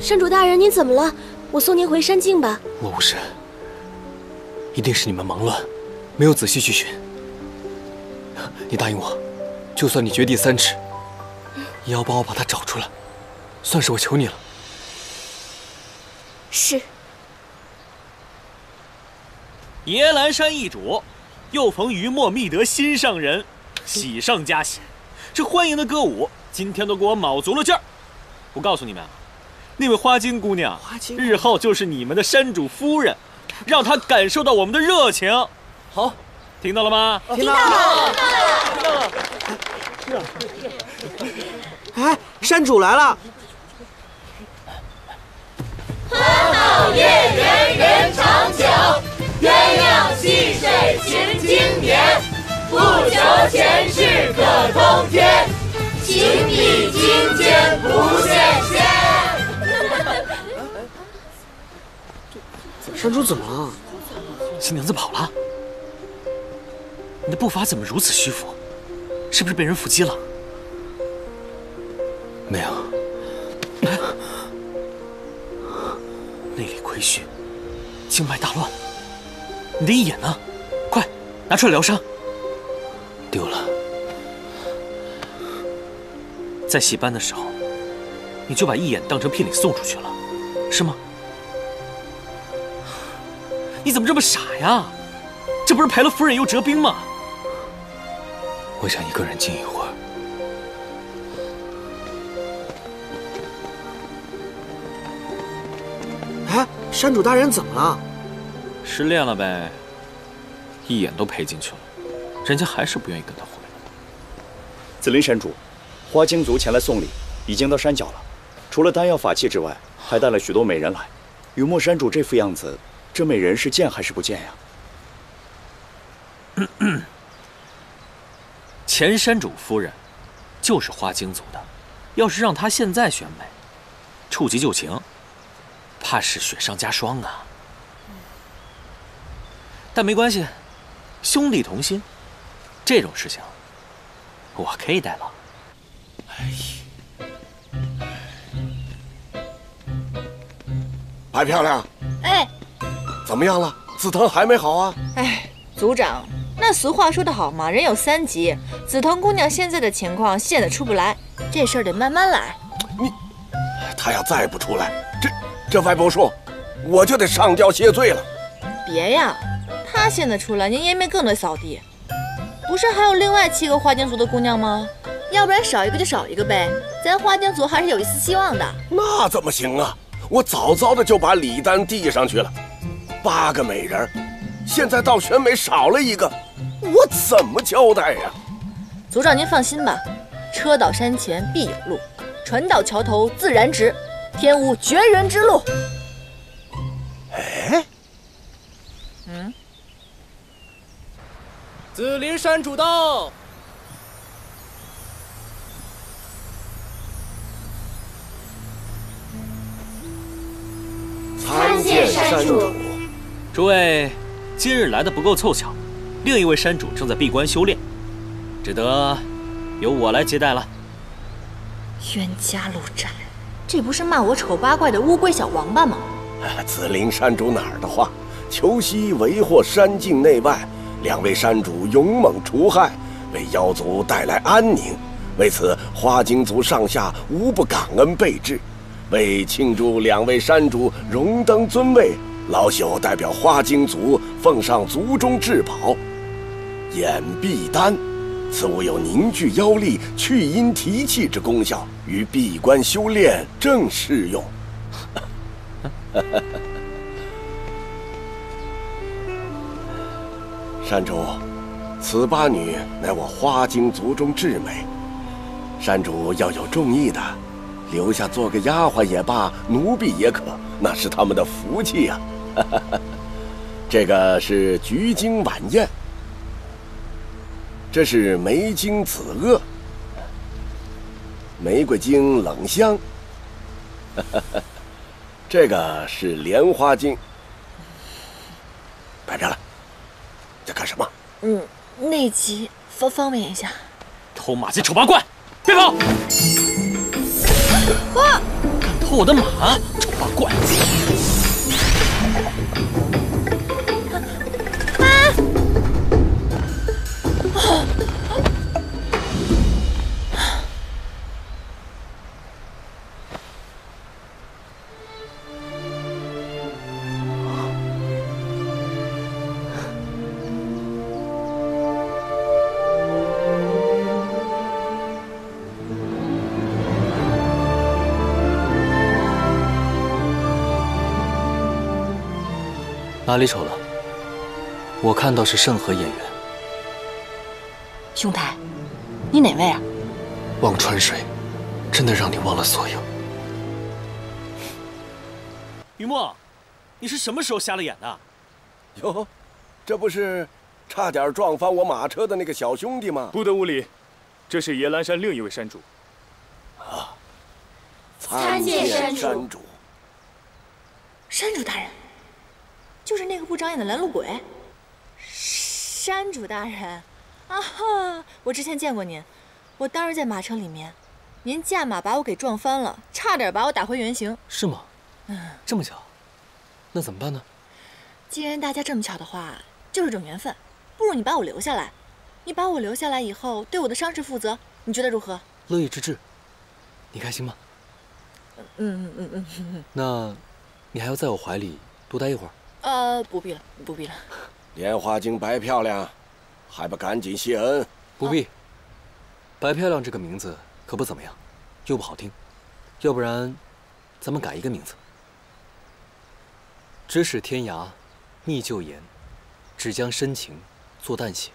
山主大人，您怎么了？我送您回山境吧。我无事，一定是你们忙乱，没有仔细去寻。你答应我，就算你掘地三尺，也要帮我把他找出来，算是我求你了。是。野兰山易主，又逢余墨觅得心上人，喜上加喜。这欢迎的歌舞，今天都给我卯足了劲儿。我告诉你们啊，那位花金姑娘，日后就是你们的山主夫人，让她感受到我们的热情。好，听到了吗？听到了，听到了。是哎，山主来了！花好月圆人长久，鸳鸯戏水情经年。不求前世可通天，情比金坚不羡仙。山主怎么了？新娘子跑了。你的步伐怎么如此虚浮？是不是被人伏击了？没有。内力亏虚，经脉大乱。你的义眼呢？快拿出来疗伤。丢了。在戏班的时候，你就把义眼当成聘礼送出去了，是吗？你怎么这么傻呀？这不是赔了夫人又折兵吗？我想一个人静一会儿。哎，山主大人怎么了？失恋了呗，一眼都赔进去了，人家还是不愿意跟他回来。紫林山主，花京族前来送礼，已经到山脚了。除了丹药法器之外，还带了许多美人来。雨墨山主这副样子，这美人是见还是不见呀？前山主夫人就是花京族的，要是让她现在选美，触及旧情，怕是雪上加霜啊。但没关系，兄弟同心，这种事情我可以代劳。白漂亮，哎，怎么样了？紫藤还没好啊？哎，族长，那俗话说得好嘛，人有三急。紫藤姑娘现在的情况，现在出不来，这事儿得慢慢来。你，她要再不出来，这这歪脖树，我就得上吊谢罪了。别呀，她现在出来，您颜面更得扫地。不是还有另外七个花间族的姑娘吗？要不然少一个就少一个呗，咱花京族还是有一丝希望的。那怎么行啊？我早早的就把礼单递上去了，八个美人，现在倒选美少了一个，我怎么交代呀？族长您放心吧，车到山前必有路，船到桥头自然直，天无绝人之路。哎，嗯，紫林山主到。参见山主。诸位，今日来的不够凑巧，另一位山主正在闭关修炼，只得由我来接待了。冤家路窄，这不是骂我丑八怪的乌龟小王八吗？紫灵山主哪儿的话？求西为祸山境内外，两位山主勇猛除害，为妖族带来安宁。为此，花京族上下无不感恩备至。为庆祝两位山主荣登尊位，老朽代表花京族奉上族中至宝——眼闭丹。此物有凝聚妖力、去阴提气之功效，于闭关修炼正适用。山主，此八女乃我花京族中至美。山主要有中意的，留下做个丫鬟也罢，奴婢也可，那是他们的福气啊。这个是菊精晚宴，这是梅精紫萼，玫瑰精冷香，这个是莲花精。摆着了，在干什么？嗯，内急，方方便一下。偷马鸡丑八怪，别跑！敢偷我的马，丑八怪！哪里丑了？我看到是盛和演员。兄台，你哪位啊？忘川水，真的让你忘了所有。雨墨，你是什么时候瞎了眼的？哟，这不是差点撞翻我马车的那个小兄弟吗？不得无礼，这是野兰山另一位山主。啊，参见山主。山主大人。就是那个不长眼的拦路鬼，山主大人，啊哈！我之前见过您，我当时在马车里面，您驾马把我给撞翻了，差点把我打回原形。是吗？嗯，这么巧，那怎么办呢？既然大家这么巧的话，就是种缘分，不如你把我留下来。你把我留下来以后，对我的伤势负责，你觉得如何？乐意之至，你开心吗？嗯嗯嗯嗯。那，你还要在我怀里多待一会儿？呃，不必了，不必了。莲花精白漂亮，还不赶紧谢恩？不必。白漂亮这个名字可不怎么样，又不好听。要不然，咱们改一个名字。咫尺天涯，觅旧颜，只将深情做淡写。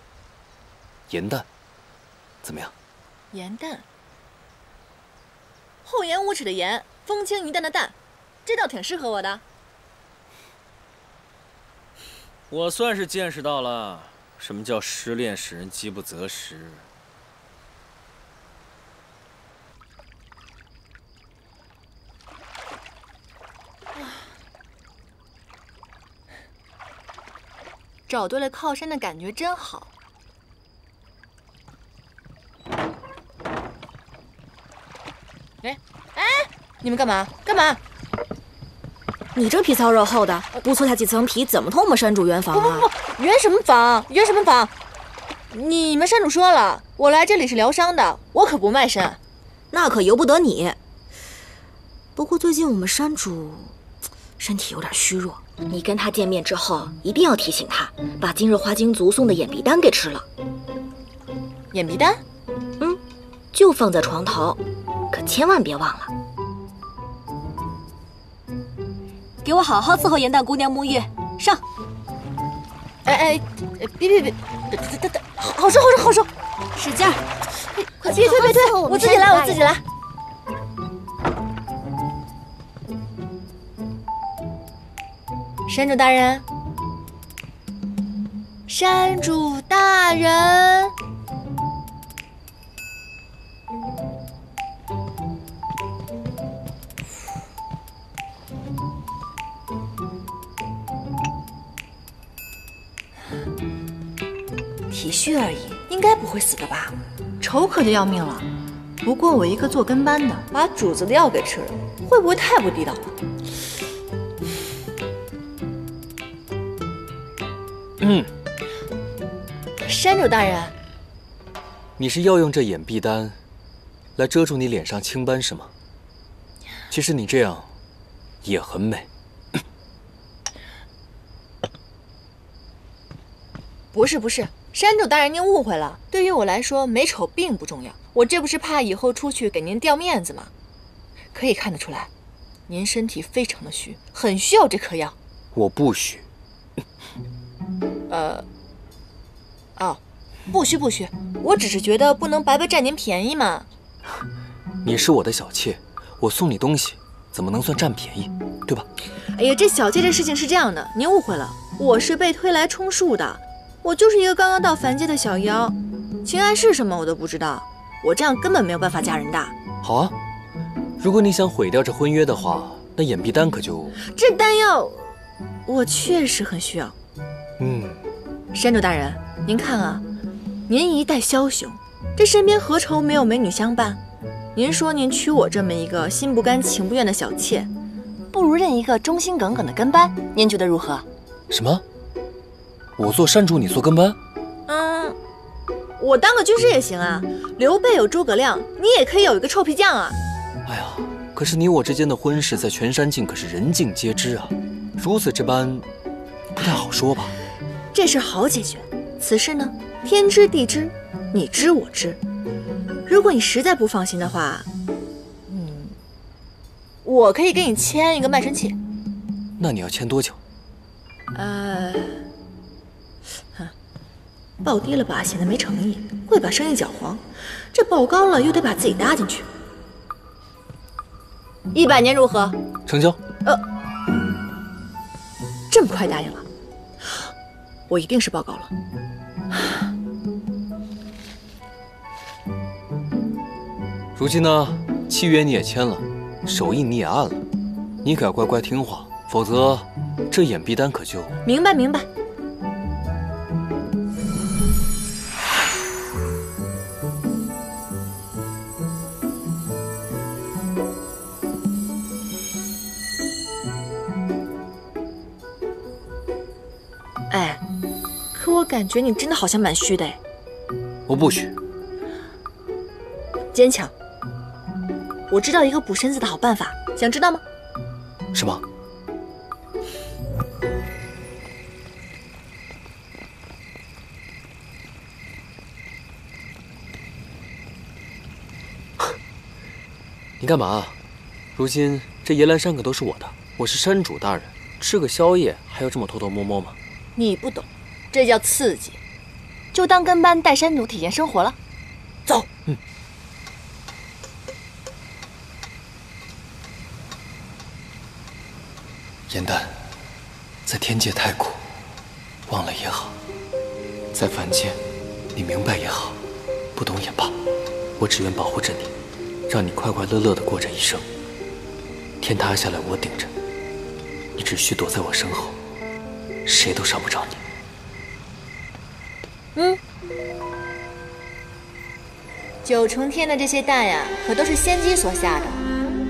颜淡，怎么样？颜淡。厚颜无耻的颜，风轻云淡的淡，这倒挺适合我的。我算是见识到了什么叫失恋使人饥不择食。找对了靠山的感觉真好。哎哎，你们干嘛？干嘛？你这皮糙肉厚的，不搓下几层皮，怎么同我们山主圆房啊？不不不，圆什么房？圆什么房？你们山主说了，我来这里是疗伤的，我可不卖身。那可由不得你。不过最近我们山主身体有点虚弱，你跟他见面之后，一定要提醒他，把今日花京族送的眼皮丹给吃了。眼皮丹？嗯，就放在床头，可千万别忘了。给我好好伺候颜淡姑娘沐浴，上！哎哎，别别别，等等等，好收好收好收，使劲儿！快别推别推，我自己来我自己来。山主大人，山主大人。会死的吧？愁可就要命了。不过我一个做跟班的，把主子的药给吃了，会不会太不地道了？嗯，山主大人，你是要用这眼壁丹来遮住你脸上青斑是吗？其实你这样也很美。不是不是，山主大人您误会了。对于我来说，美丑并不重要。我这不是怕以后出去给您掉面子吗？可以看得出来，您身体非常的虚，很需要这颗药。我不虚。呃，哦，不虚不虚，我只是觉得不能白白占您便宜嘛。你是我的小妾，我送你东西，怎么能算占便宜，对吧？哎呀，这小妾这事情是这样的，您误会了，我是被推来充数的，我就是一个刚刚到凡界的小妖，情爱是什么我都不知道，我这样根本没有办法嫁人的。好啊，如果你想毁掉这婚约的话，那眼皮丹可就……这丹药，我确实很需要。嗯，山主大人，您看啊，您一代枭雄，这身边何愁没有美女相伴？您说您娶我这么一个心不甘情不愿的小妾，不如认一个忠心耿耿的跟班，您觉得如何？什么？我做山主，你做跟班？嗯，我当个军师也行啊。刘备有诸葛亮，你也可以有一个臭皮匠啊。哎呀，可是你我之间的婚事在全山境可是人尽皆知啊，如此这般，不太好说吧？这事好解决，此事呢，天知地知，你知我知。如果你实在不放心的话，嗯，我可以给你签一个卖身契。那你要签多久？呃，哼，报低了吧，显得没诚意，会把生意搅黄；这报高了，又得把自己搭进去。一百年如何？成交。呃，这么快答应了？我一定是报告了。如今呢，契约你也签了，手印你也按了，你可要乖乖听话，否则这眼闭丹可就……明白明白。我感觉你真的好像蛮虚的哎。我不虚，坚强。我知道一个补身子的好办法，想知道吗？什么？你干嘛？如今这野兰山可都是我的，我是山主大人，吃个宵夜还要这么偷偷摸摸吗？你不懂，这叫刺激，就当跟班带山主体验生活了。走。嗯。严丹，在天界太苦，忘了也好；在凡间，你明白也好，不懂也罢。我只愿保护着你，让你快快乐乐的过这一生。天塌下来我顶着，你只需躲在我身后，谁都伤不着你。嗯。九重天的这些蛋呀，可都是仙姬所下的，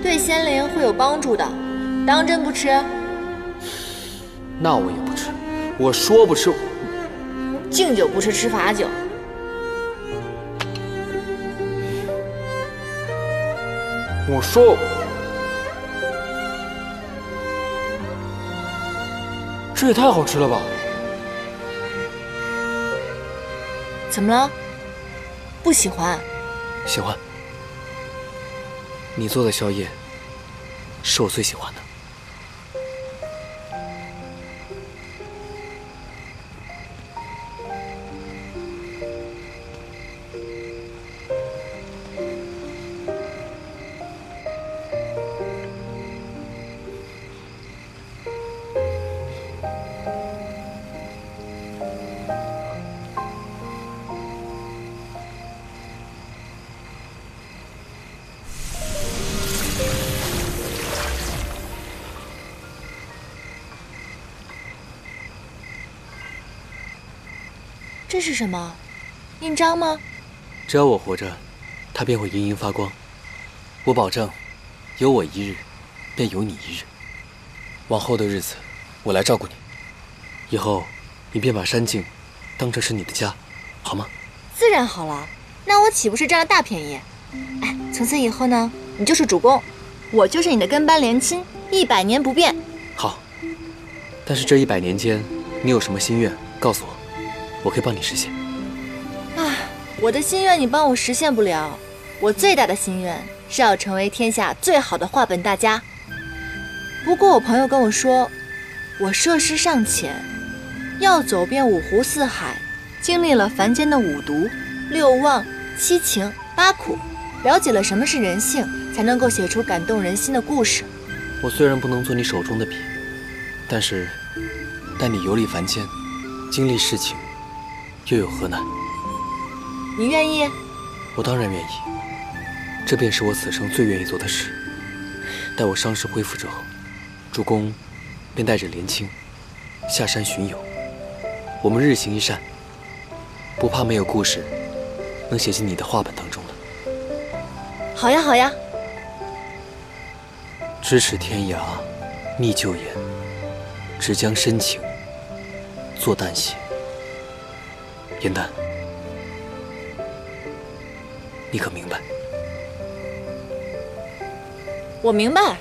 对仙灵会有帮助的，当真不吃？那我也不吃，我说不吃，敬酒不吃吃罚酒。我说，这也太好吃了吧？怎么了？不喜欢？喜欢。你做的宵夜是我最喜欢的。这是什么？印章吗？只要我活着，它便会莹莹发光。我保证，有我一日，便有你一日。往后的日子，我来照顾你。以后，你便把山境当成是你的家。好吗？自然好了，那我岂不是占了大便宜？哎，从此以后呢，你就是主公，我就是你的跟班连亲，一百年不变。好。但是这一百年间，你有什么心愿，告诉我，我可以帮你实现。啊，我的心愿你帮我实现不了，我最大的心愿是要成为天下最好的画本大家。不过我朋友跟我说，我涉世尚浅，要走遍五湖四海，经历了凡间的五毒、六忘、七情、八苦，了解了什么是人性，才能够写出感动人心的故事。我虽然不能做你手中的笔。但是，带你游历凡间，经历世情，又有何难？你愿意？我当然愿意。这便是我此生最愿意做的事。待我伤势恢复之后，主公便带着莲青下山巡游。我们日行一善，不怕没有故事能写进你的画本当中了。好呀，好呀。咫尺天涯，觅旧颜。只将深情做淡写，颜淡，你可明白？我明白。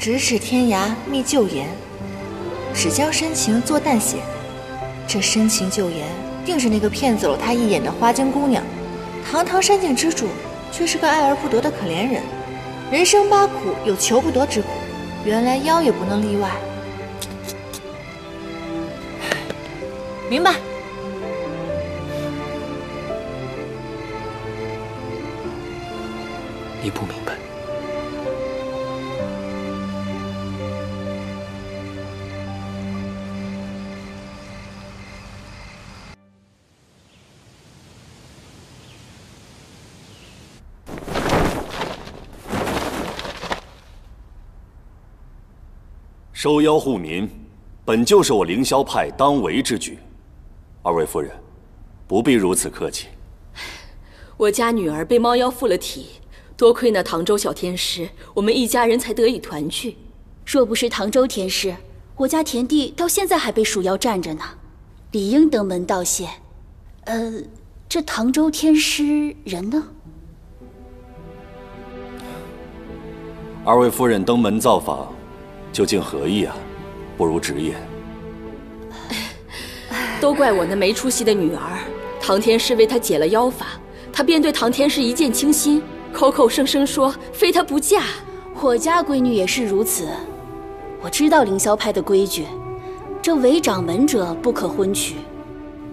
咫尺天涯觅旧颜，只将深情作淡写。这深情旧颜，定是那个骗走了他一眼的花间姑娘。堂堂山境之主，却是个爱而不得的可怜人。人生八苦，有求不得之苦，原来妖也不能例外。明白。你不明白。收妖护民，本就是我凌霄派当为之举。二位夫人，不必如此客气。我家女儿被猫妖附了体，多亏那唐州小天师，我们一家人才得以团聚。若不是唐州天师，我家田地到现在还被鼠妖占着呢，理应登门道谢。呃，这唐州天师人呢？二位夫人登门造访，究竟何意啊？不如直言。都怪我那没出息的女儿，唐天师为她解了妖法，她便对唐天师一见倾心，口口声声说非她不嫁。我家闺女也是如此。我知道凌霄派的规矩，这为掌门者不可婚娶，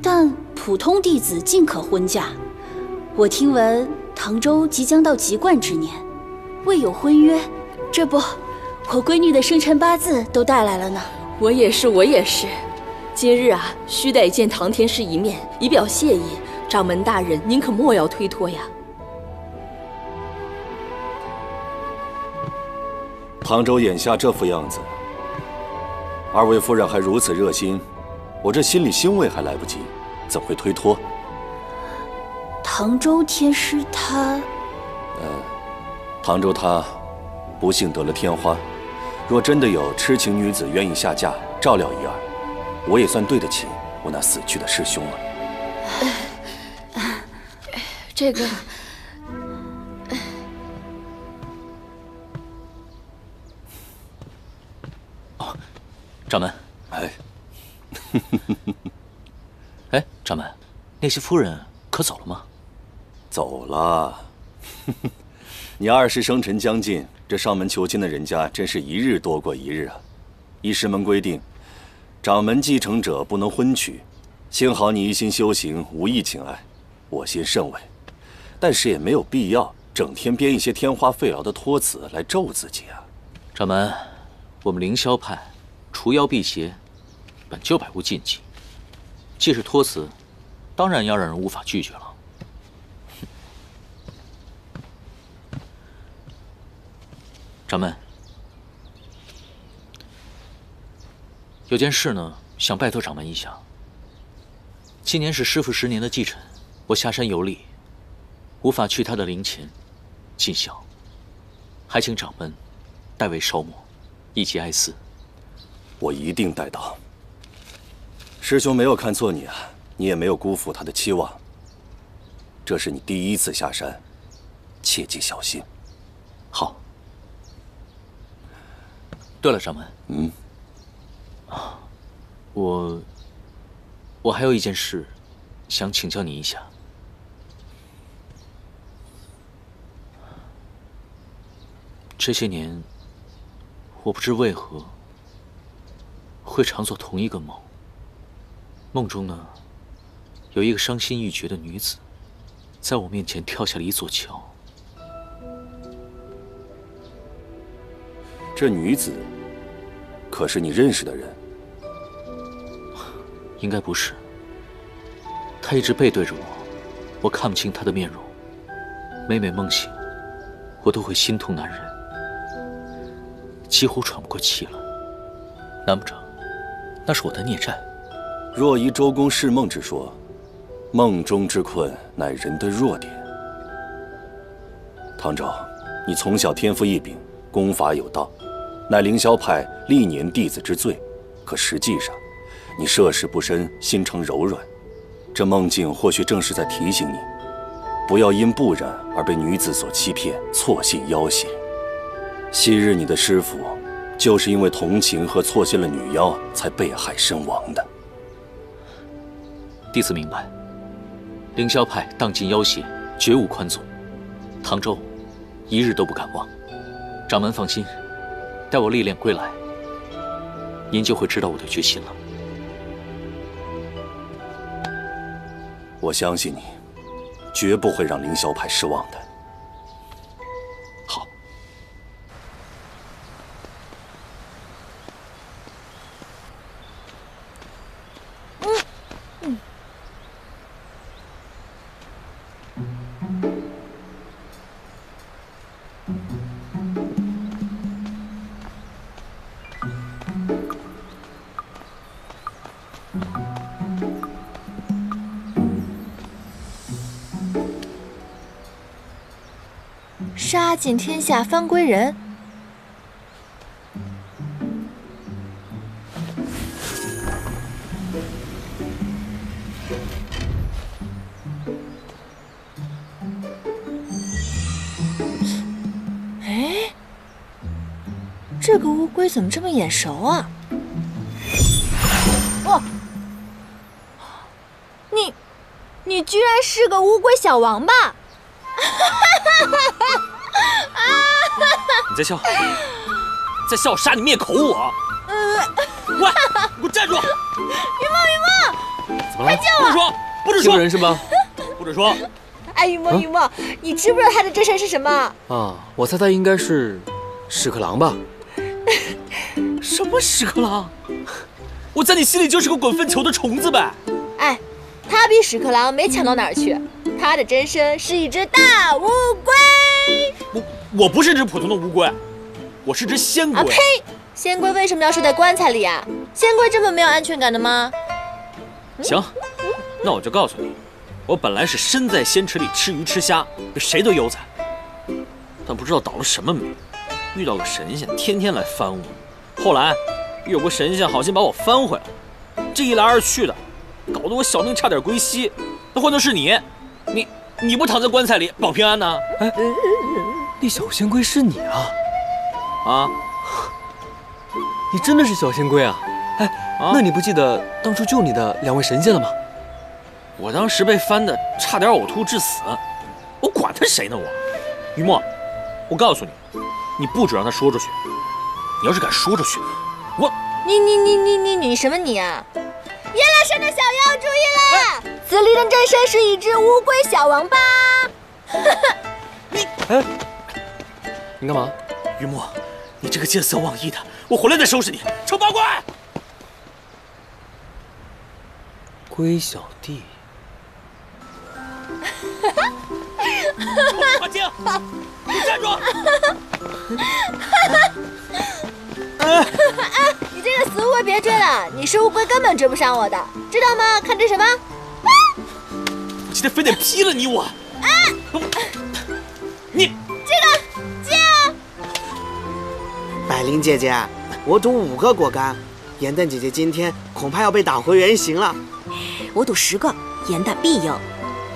但普通弟子尽可婚嫁。我听闻唐州即将到籍贯之年，未有婚约，这不，我闺女的生辰八字都带来了呢。我也是，我也是。今日啊，须得见唐天师一面，以表谢意。掌门大人，您可莫要推脱呀！唐州眼下这副样子，二位夫人还如此热心，我这心里欣慰还来不及，怎会推脱？唐州天师他……呃，唐州他不幸得了天花，若真的有痴情女子愿意下嫁，照料一二。我也算对得起我那死去的师兄了。这个，掌门，哎，哎，掌门，那些夫人可走了吗？走了。你二世生辰将近，这上门求亲的人家真是一日多过一日啊！依师门规定。掌门继承者不能婚娶，幸好你一心修行，无意情爱，我心甚慰。但是也没有必要整天编一些天花费劳的托词来咒自己啊。掌门，我们凌霄派除妖辟邪，本就百无禁忌。既是托辞，当然要让人无法拒绝了。掌门。有件事呢，想拜托掌门一下。今年是师傅十年的忌辰，我下山游历，无法去他的灵前尽孝，还请掌门代为烧墨，以及哀思。我一定带到。师兄没有看错你啊，你也没有辜负他的期望。这是你第一次下山，切记小心。好。对了，掌门，嗯，啊，我我还有一件事，想请教你一下。这些年，我不知为何会常做同一个梦。梦中呢，有一个伤心欲绝的女子，在我面前跳下了一座桥。这女子可是你认识的人？应该不是。她一直背对着我，我看不清她的面容。每每梦醒，我都会心痛难忍。几乎喘不过气了。难不成那是我的孽债？若依周公释梦之说，梦中之困乃人的弱点。唐周，你从小天赋异禀，功法有道，乃凌霄派历年弟子之最。可实际上，你涉世不深，心肠柔软。这梦境或许正是在提醒你，不要因不染而被女子所欺骗，错信妖邪。昔日你的师傅，就是因为同情和错信了女妖，才被害身亡的。弟子明白。凌霄派荡尽妖邪，绝无宽纵。唐周，一日都不敢忘。掌门放心，待我历练归来，您就会知道我的决心了。我相信你，绝不会让凌霄派失望的。尽天下方归人。哎，这个乌龟怎么这么眼熟啊？哦，你，你居然是个乌龟小王八！你在笑？在笑我杀你灭口我！喂，你给我站住！云梦，云梦，怎么了？快救我！不准说，不准说！人是吗？不准说！哎，云梦，云梦，你知不知道他的真身是什么？啊，我猜他应该是屎壳郎吧？什么屎壳郎？我在你心里就是个滚粪球的虫子呗！哎，他比屎壳郎没强到哪儿去，他的真身是一只大乌龟。我我不是只普通的乌龟，我是只仙龟。啊呸！仙龟为什么要睡在棺材里啊？仙龟这么没有安全感的吗？行，那我就告诉你，我本来是身在仙池里吃鱼吃虾，比谁都悠哉，但不知道倒了什么霉，遇到个神仙，天天来翻我。后来有个神仙好心把我翻回来，这一来二去的，搞得我小命差点归西。那换作是你，你你不躺在棺材里保平安呢？哎，那小仙龟是你啊？啊？你真的是小仙龟啊？哎，那你不记得当初救你的两位神仙了吗？我当时被翻的差点呕吐致死，我管他谁呢我。于墨，我告诉你，你不准让他说出去。你要是敢说出去，我……你你你你你你什么你啊？夜来山的小妖注意了，此离的真身是一只乌龟小王八。你 哎，你干嘛？雨墨，你这个见色忘义的，我回来再收拾你，丑八怪！龟小弟。臭花精，你站住！哎，别追了，你是乌龟根本追不上我的，知道吗？看这什么？我今天非得劈了你我！啊，你这个接啊！百灵姐姐，我赌五个果干，颜淡姐姐今天恐怕要被打回原形了。我赌十个，严蛋必赢，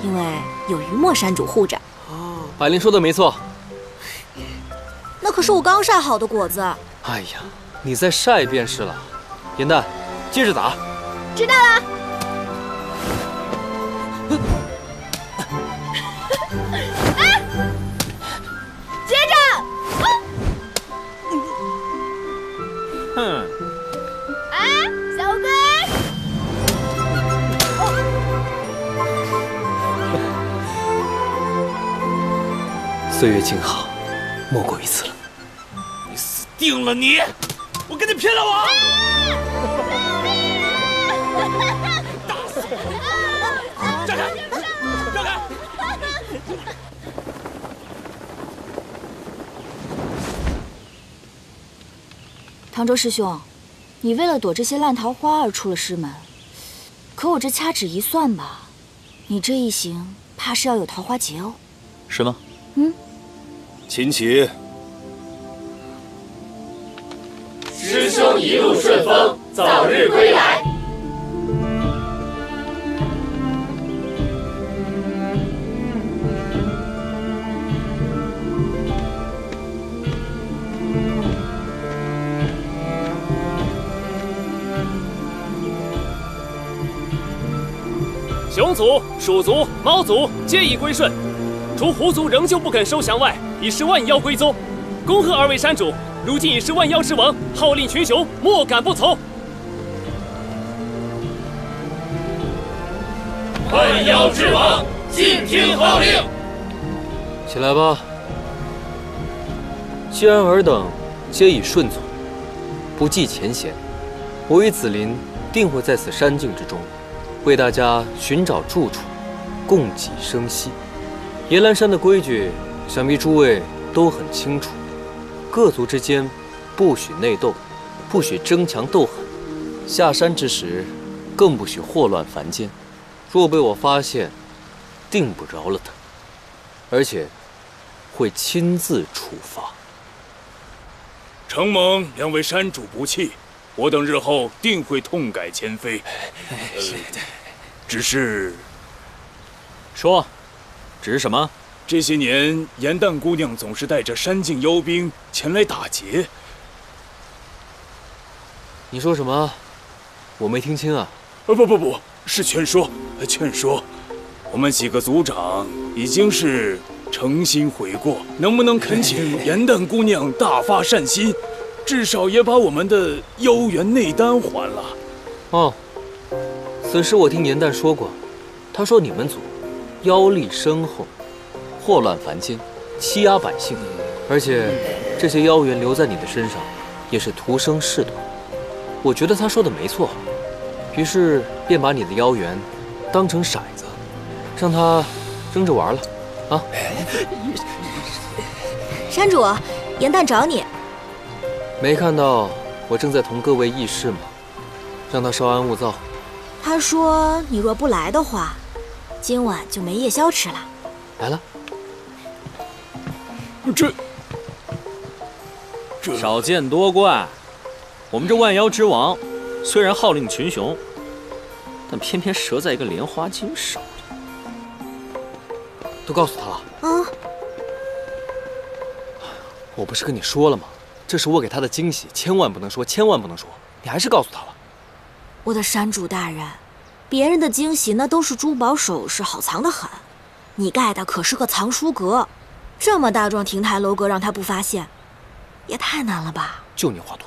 因为有于墨山主护着。哦百灵说的没错。那可是我刚晒好的果子。哎呀，你再晒便是了。严丹，接着打。知道了。接着。哼。哎，小龟。岁月静好，莫过于此了。你死定了你！我跟你拼了我！唐周师兄，你为了躲这些烂桃花而出了师门，可我这掐指一算吧，你这一行怕是要有桃花劫哦。是吗？嗯。秦琪，师兄一路顺风，早日归来。熊族、鼠族、猫族皆已归顺，除狐族仍旧不肯收降外，已是万妖归宗。恭贺二位山主，如今已是万妖之王，号令群雄，莫敢不从。万妖之王，尽听号令。起来吧。既然尔等皆已顺从，不计前嫌，我与紫菱定会在此山境之中，为大家寻找住处，供给生息。岩兰山的规矩，想必诸位都很清楚。各族之间，不许内斗，不许争强斗狠。下山之时，更不许祸乱凡间。若被我发现，定不饶了他，而且会亲自处罚。承蒙两位山主不弃，我等日后定会痛改前非。呃，只是，说，只是什么？这些年，严旦姑娘总是带着山境妖兵前来打劫。你说什么？我没听清啊！呃，不不不，是劝说，劝说。我们几个族长已经是诚心悔过，能不能恳请严旦姑娘大发善心，至少也把我们的妖元内丹还了？哦，此事我听严旦说过，他说你们组妖力深厚，祸乱凡间，欺压百姓，而且这些妖元留在你的身上，也是徒生事端。我觉得他说的没错，于是便把你的妖元当成骰子，让他扔着玩了。啊！山主，严旦找你。没看到我正在同各位议事吗？让他稍安勿躁。他说你若不来的话，今晚就没夜宵吃了。来了。这这少见多怪。我们这万妖之王，虽然号令群雄，但偏偏折在一个莲花精手里。都告诉他了。啊！我不是跟你说了吗？这是我给他的惊喜，千万不能说，千万不能说。你还是告诉他了。我的山主大人，别人的惊喜那都是珠宝首饰，好藏得很。你盖的可是个藏书阁，这么大幢亭台楼阁，让他不发现，也太难了吧？就你话多。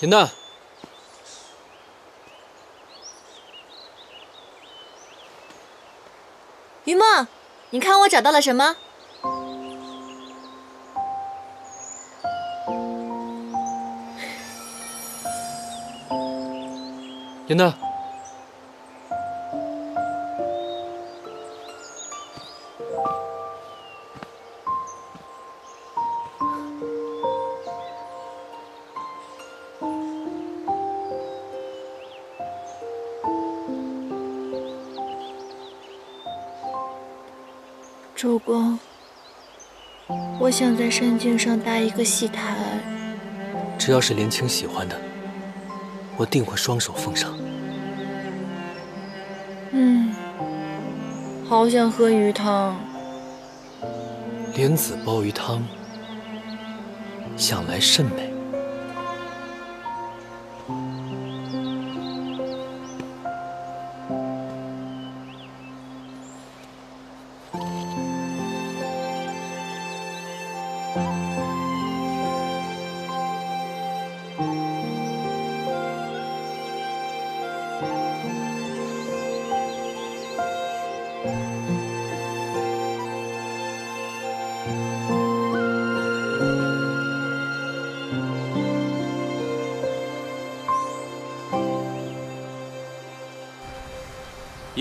严旦，于梦，你看我找到了什么？严旦，想在山径上搭一个戏台。只要是莲青喜欢的，我定会双手奉上。嗯，好想喝鱼汤。莲子煲鱼汤，想来甚美。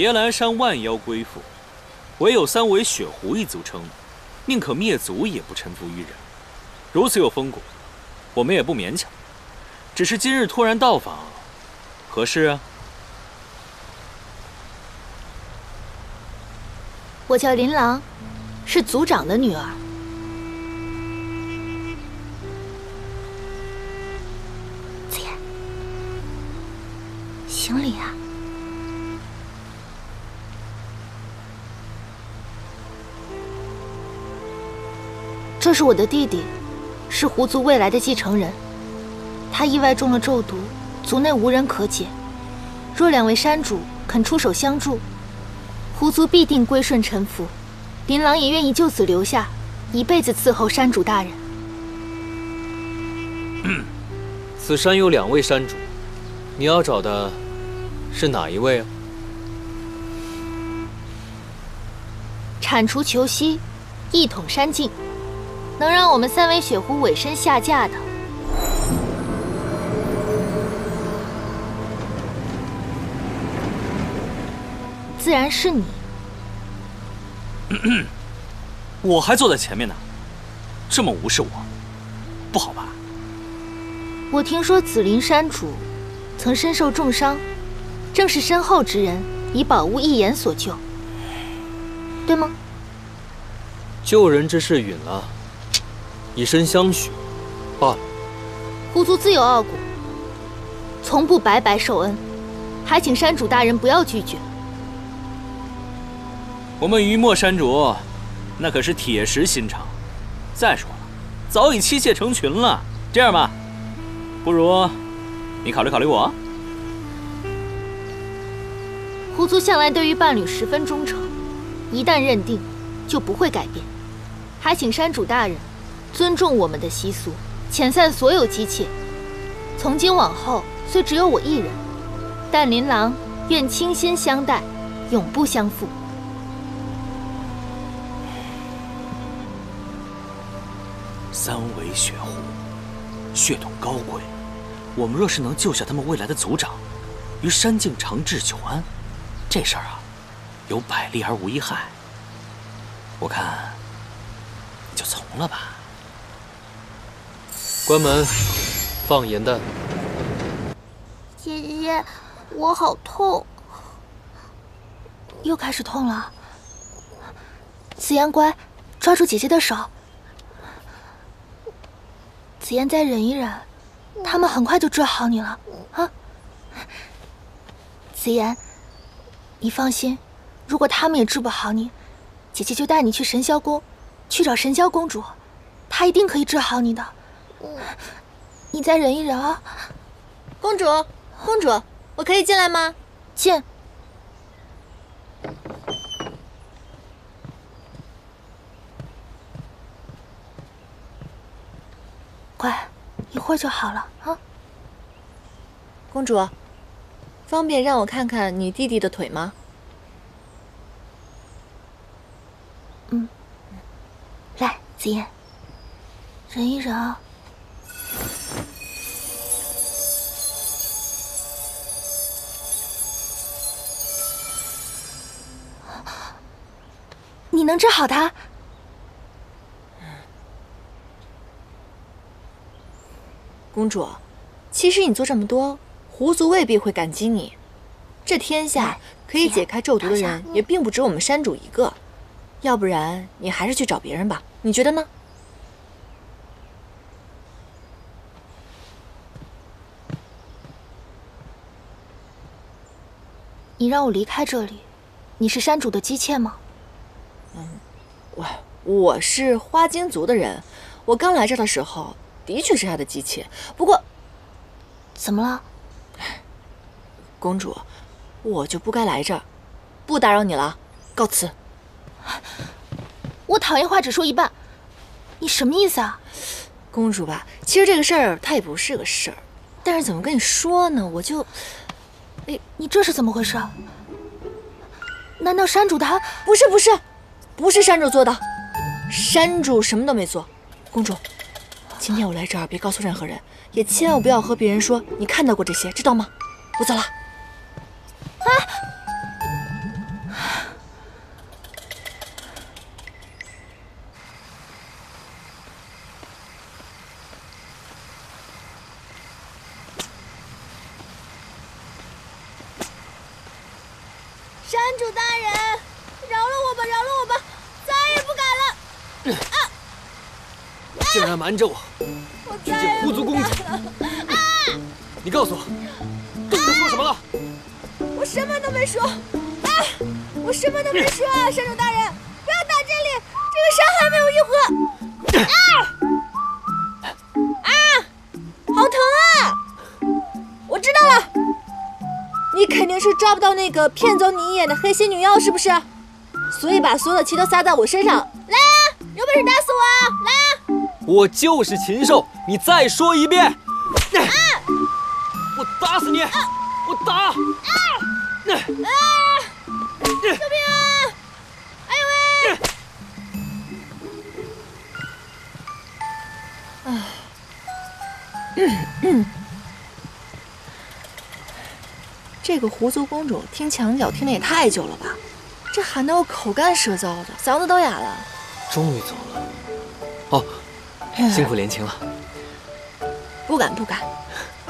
别兰山万妖归附，唯有三尾雪狐一族称，宁可灭族也不臣服于人。如此有风骨，我们也不勉强。只是今日突然到访，何事啊？我叫琳琅，是族长的女儿。这是我的弟弟，是狐族未来的继承人。他意外中了咒毒，族内无人可解。若两位山主肯出手相助，狐族必定归顺臣服。琳琅也愿意就此留下，一辈子伺候山主大人。此山有两位山主，你要找的是哪一位啊？铲除囚息，一统山境，能让我们三尾雪狐委身下嫁的，自然是你。我还坐在前面呢，这么无视我，不好吧？我听说紫林山主曾身受重伤，正是身后之人以宝物一言所救，对吗？救人之事允了，以身相许，罢了。狐族自有傲骨，从不白白受恩，还请山主大人不要拒绝。我们于墨山主，那可是铁石心肠。再说了，早已妻妾成群了。这样吧，不如你考虑考虑我。狐族向来对于伴侣十分忠诚，一旦认定，就不会改变。还请山主大人尊重我们的习俗，遣散所有姬妾。从今往后，虽只有我一人，但琳琅愿倾心相待，永不相负。三尾雪狐，血统高贵。我们若是能救下他们未来的族长，于山境长治久安，这事儿啊，有百利而无一害。我看，你就从了吧。关门，放盐弹。姐姐，我好痛，又开始痛了。紫妍乖，抓住姐姐的手。紫妍再忍一忍，他们很快就治好你了啊！紫妍，你放心，如果他们也治不好你，姐姐就带你去神霄宫，去找神霄公主，她一定可以治好你的。你再忍一忍啊！公主，公主，我可以进来吗？进。乖，一会儿就好了啊。公主，方便让我看看你弟弟的腿吗？嗯，来，紫嫣，忍一忍啊。你能治好他？公主，其实你做这么多，狐族未必会感激你。这天下可以解开咒毒的人也并不止我们山主一个，要不然你还是去找别人吧，你觉得呢？你让我离开这里，你是山主的姬妾吗？嗯，我我是花京族的人，我刚来这的时候的确是他的机器。不过，怎么了？公主，我就不该来这儿，不打扰你了，告辞。我讨厌话只说一半，你什么意思啊？公主吧，其实这个事儿它也不是个事儿，但是怎么跟你说呢？我就，哎，你这是怎么回事？难道山主他不是不是，不是山主做的，山主什么都没做。公主，今天我来这儿，别告诉任何人，也千万不要和别人说你看到过这些，知道吗？我走了。啊！山主大人，吧，饶了我吧，再也不敢了！啊！竟然瞒着我，遇见狐族公主！啊！你告诉我，动手说什么了？我什么都没说！啊！我什么都没说啊！山主大人，不要打这里，这个伤还没有愈合！啊！啊！好疼啊！我知道了。你肯定是抓不到那个骗走你一眼的黑心女妖，是不是？所以把所有的气都撒在我身上。来啊，有本事打死我啊！来啊！我就是禽兽，你再说一遍！啊！我打死你！我打！啊！啊！救命啊！哎呦喂！啊！嗯嗯。这个狐族公主听墙角听的也太久了吧，这喊得我口干舌燥的，嗓子都哑了。终于走了，哦，辛苦莲青了。不敢不敢，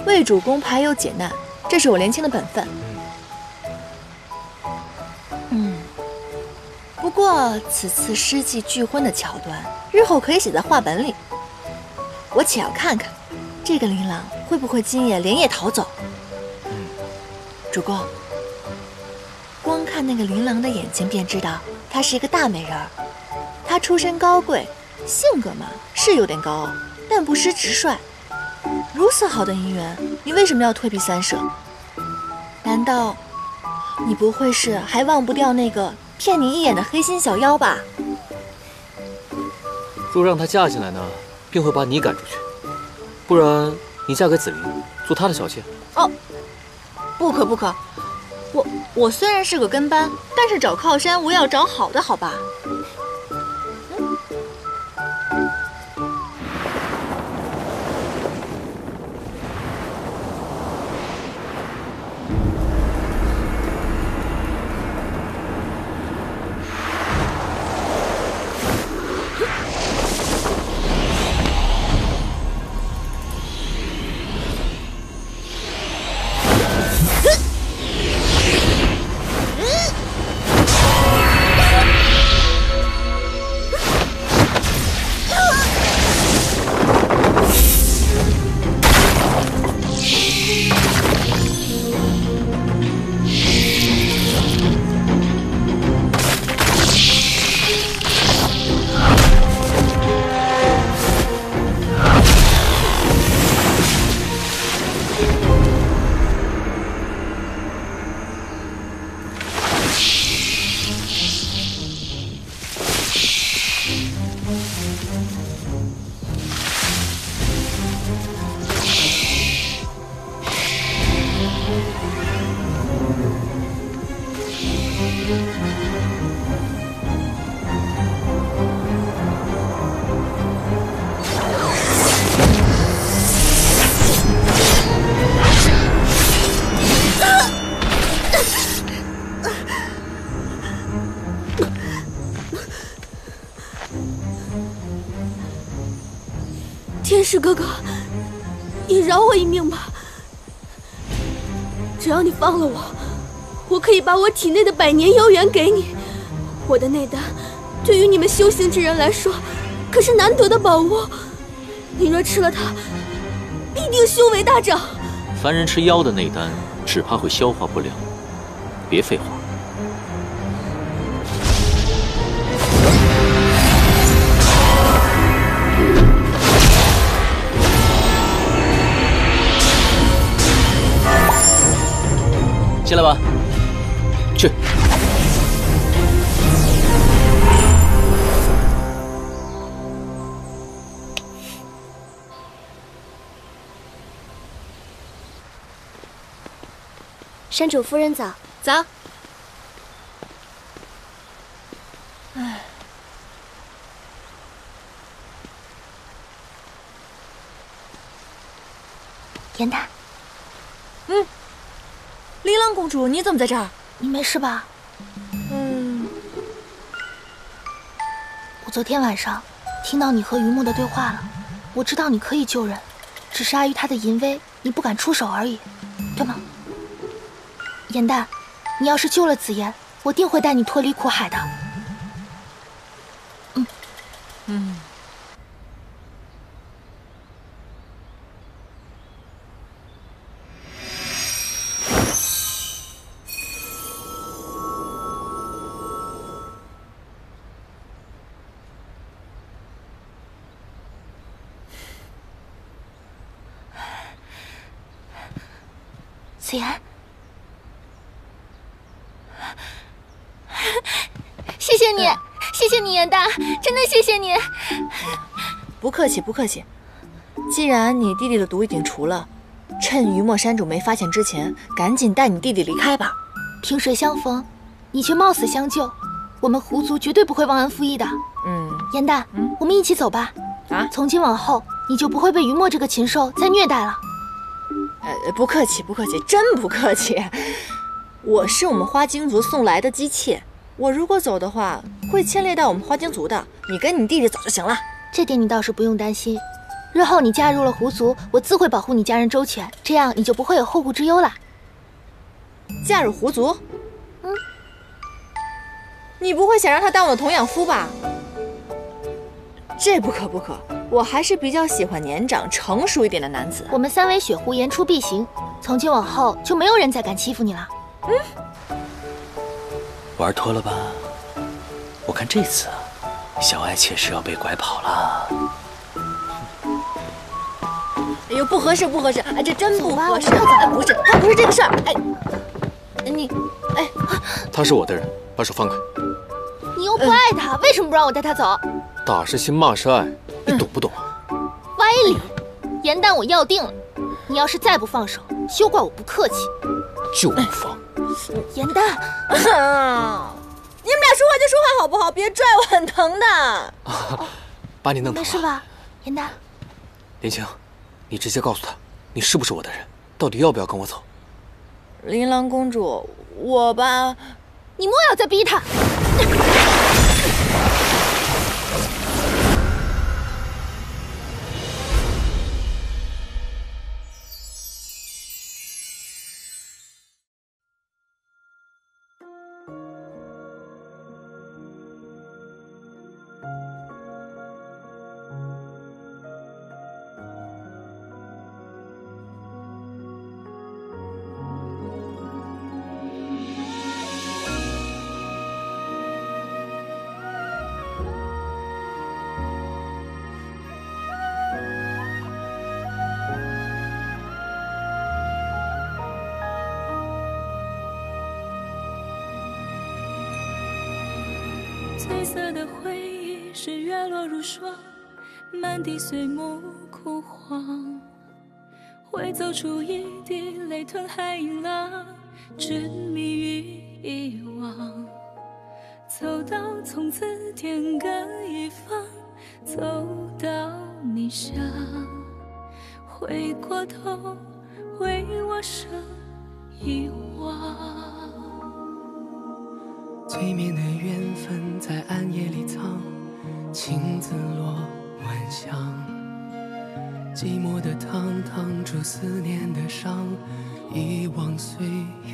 为主公排忧解难，这是我莲青的本分。嗯，不过此次诗妓拒婚的桥段，日后可以写在话本里。我且要看看，这个琳琅会不会今夜连夜逃走。嗯主公，光看那个琳琅的眼睛便知道，她是一个大美人儿。她出身高贵，性格嘛是有点高傲，但不失直率。如此好的姻缘，你为什么要退避三舍？难道你不会是还忘不掉那个骗你一眼的黑心小妖吧？若让她嫁进来呢，便会把你赶出去；不然，你嫁给紫菱，做他的小妾。哦。不可不可，我虽然是个跟班，但是找靠山我要找好的，好吧？哥哥，你饶我一命吧！只要你放了我，我可以把我体内的百年妖元给你。我的内丹，对于你们修行之人来说，可是难得的宝物。你若吃了它，必定修为大涨。凡人吃妖的内丹，只怕会消化不良，别废话。进来吧，去。山主夫人早。早。唉，严丹。嗯。琳琅公主，你怎么在这儿？你没事吧？嗯。我昨天晚上听到你和于墨的对话了，我知道你可以救人，只是碍于他的淫威，你不敢出手而已，对吗？颜淡，你要是救了紫妍，我定会带你脱离苦海的。客气，不客气。既然你弟弟的毒已经除了，趁于墨山主没发现之前，赶紧带你弟弟离开吧。萍水相逢，你却冒死相救，我们狐族绝对不会忘恩负义的。嗯，严丹，我们一起走吧。啊，从今往后，你就不会被于墨这个禽兽再虐待了。呃，不客气，不客气，真不客气。我是我们花精族送来的姬妾，我如果走的话，会牵连到我们花精族的。你跟你弟弟走就行了，这点你倒是不用担心。日后你嫁入了狐族，我自会保护你家人周全，这样你就不会有后顾之忧了。嫁入狐族？嗯，你不会想让他当我的童养夫吧？这不可不可，我还是比较喜欢年长成熟一点的男子。我们三尾雪狐言出必行，从今往后就没有人再敢欺负你了。嗯，玩脱了吧？我看这次啊，小爱妾是要被拐跑了。哎呦，不合适，不合适！哎，这真不合适。哎，不是，他不是这个事儿。哎，你，哎，他是我的人，把手放开。你又不爱他，为什么不让我带他走？打是亲，骂是爱，你懂不懂啊？歪理！严丹，我要定了，你要是再不放手，休怪我不客气。就不放。严丹，你们俩说话就说话好不好？别拽我，很疼的。把你弄疼没事吧，严丹？林青，你直接告诉他，你是不是我的人？到底要不要跟我走？琳琅公主，我吧，你莫要再逼他。色的回忆是月落如霜，满地碎木枯黄。会走出一滴泪吞海银浪，执迷于遗忘。走到从此天各一方，走到你乡，回过头为我生遗忘。催眠的缘分在暗夜里藏，情字落晚香。寂寞的汤烫出思念的伤，遗忘岁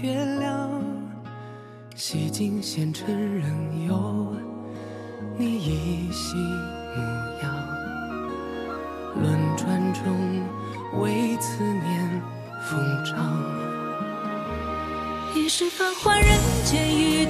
月凉。洗尽纤尘仍有你依稀模样。轮转中为思念疯长。一世繁华人间一